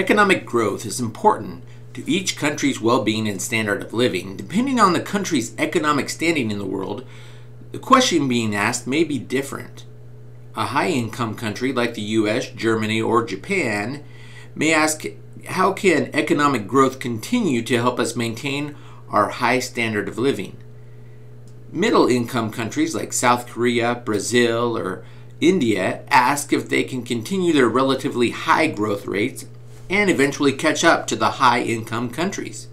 Economic growth is important to each country's well being and standard of living. Depending on the country's economic standing in the world, the question being asked may be different. A high income country like the US, Germany, or Japan may ask how can economic growth continue to help us maintain our high standard of living? Middle income countries like South Korea, Brazil, or India ask if they can continue their relatively high growth rates and eventually catch up to the high income countries.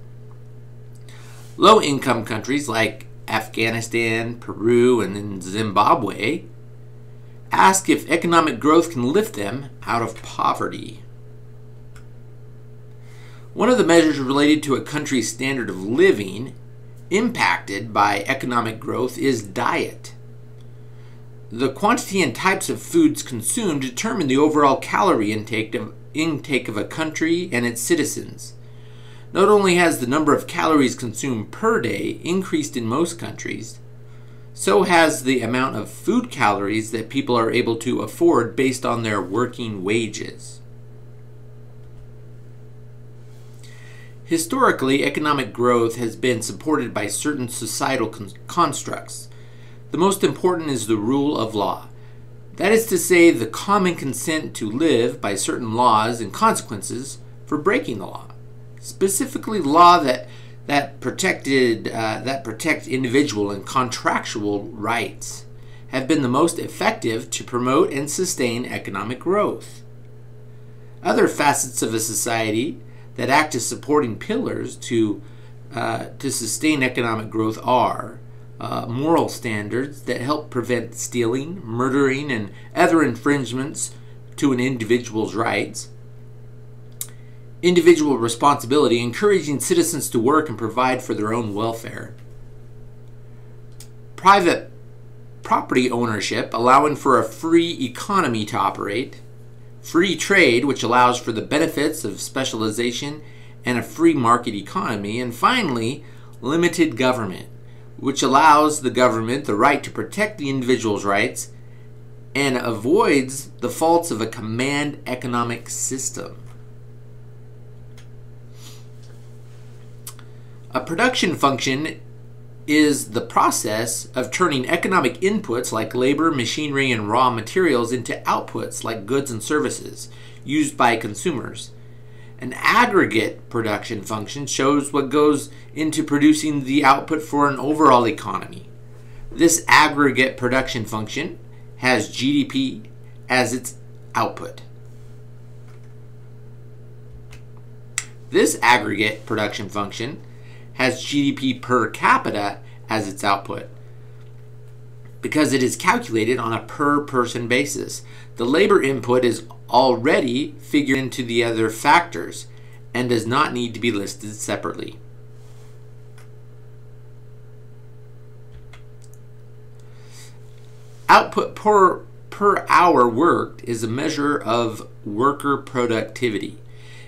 Low income countries like Afghanistan, Peru, and Zimbabwe ask if economic growth can lift them out of poverty. One of the measures related to a country's standard of living impacted by economic growth is diet. The quantity and types of foods consumed determine the overall calorie intake of, intake of a country and its citizens. Not only has the number of calories consumed per day increased in most countries, so has the amount of food calories that people are able to afford based on their working wages. Historically, economic growth has been supported by certain societal con- constructs. The most important is the rule of law. That is to say, the common consent to live by certain laws and consequences for breaking the law. Specifically, law that that protected uh, that protect individual and contractual rights have been the most effective to promote and sustain economic growth. Other facets of a society that act as supporting pillars to uh, to sustain economic growth are uh, moral standards that help prevent stealing, murdering, and other infringements to an individual's rights. Individual responsibility, encouraging citizens to work and provide for their own welfare. Private property ownership, allowing for a free economy to operate free trade, which allows for the benefits of specialization and a free market economy, and finally, limited government, which allows the government the right to protect the individual's rights and avoids the faults of a command economic system. A production function is the process of turning economic inputs like labor, machinery, and raw materials into outputs like goods and services used by consumers. An aggregate production function shows what goes into producing the output for an overall economy. This aggregate production function has GDP as its output. This aggregate production function has GDP per capita as its output because it is calculated on a per person basis. The labor input is already figured into the other factors and does not need to be listed separately. Output per, per hour worked is a measure of worker productivity.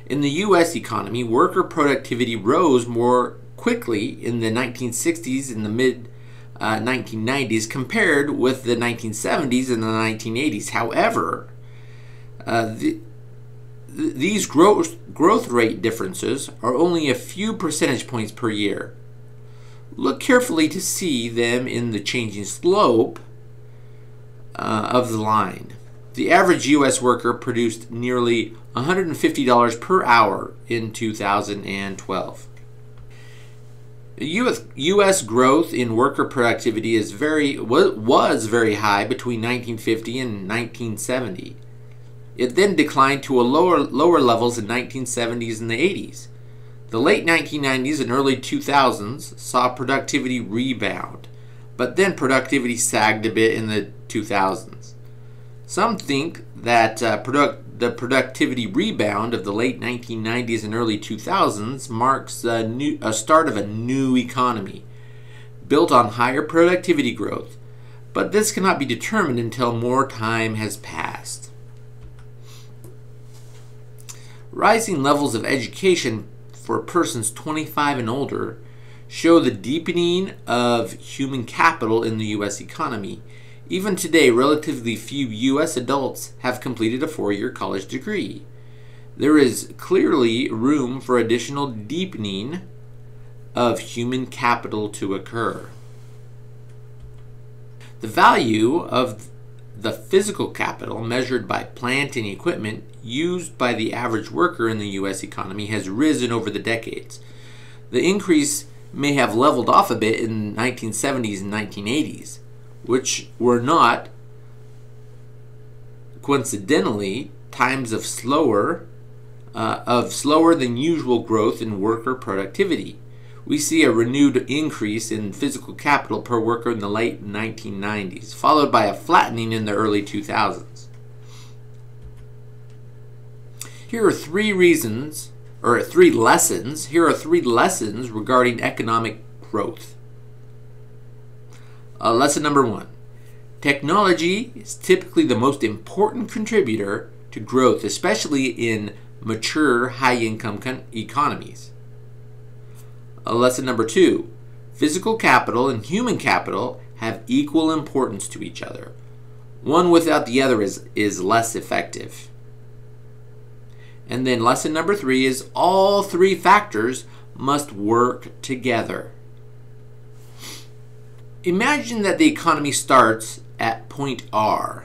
In the US economy, worker productivity rose more quickly in the 1960s and the mid uh, 1990s compared with the 1970s and the 1980s. However, uh, the, th- these growth, growth rate differences are only a few percentage points per year. Look carefully to see them in the changing slope uh, of the line. The average U.S. worker produced nearly $150 per hour in 2012. US, U.S. growth in worker productivity is very was very high between 1950 and 1970. It then declined to a lower lower levels in 1970s and the 80s. The late 1990s and early 2000s saw productivity rebound, but then productivity sagged a bit in the 2000s. Some think that uh, product the productivity rebound of the late 1990s and early 2000s marks a, new, a start of a new economy built on higher productivity growth, but this cannot be determined until more time has passed. Rising levels of education for persons 25 and older show the deepening of human capital in the U.S. economy even today, relatively few U.S. adults have completed a four year college degree. there is clearly room for additional deepening of human capital to occur. The value of the physical capital measured by plant and equipment used by the average worker in the U.S. economy has risen over the decades. The increase may have leveled off a bit in the 1970s and 1980s, which were not, coincidentally, times of slower, uh, of slower than usual growth in worker productivity. We see a renewed increase in physical capital per worker in the late 1990s, followed by a flattening in the early 2000s. Here are three reasons, or three lessons. Here are three lessons regarding economic growth. Uh, lesson number one Technology is typically the most important contributor to growth, especially in mature, high income con- economies. Uh, lesson number two physical capital and human capital have equal importance to each other. One without the other is, is less effective. And then lesson number three is all three factors must work together. Imagine that the economy starts at point R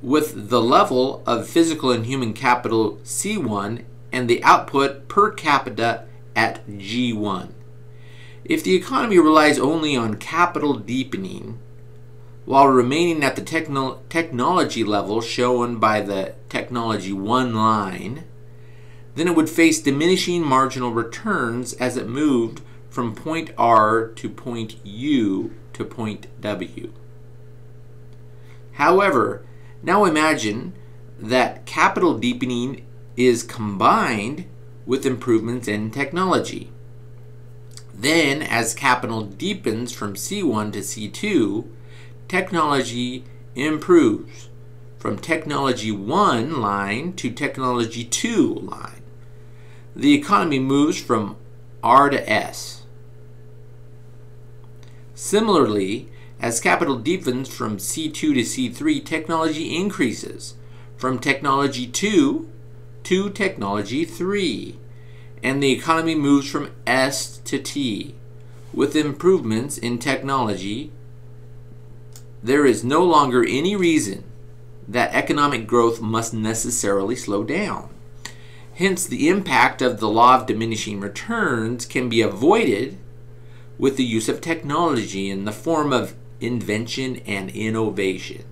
with the level of physical and human capital C1 and the output per capita at G1. If the economy relies only on capital deepening, while remaining at the techno- technology level shown by the technology 1 line, then it would face diminishing marginal returns as it moved from point R to point U to point W. However, now imagine that capital deepening is combined with improvements in technology. Then, as capital deepens from C1 to C2, technology improves from technology 1 line to technology 2 line. The economy moves from R to S. Similarly, as capital deepens from C2 to C3, technology increases from technology 2 to technology 3, and the economy moves from S to T. With improvements in technology, there is no longer any reason that economic growth must necessarily slow down. Hence, the impact of the law of diminishing returns can be avoided with the use of technology in the form of invention and innovation.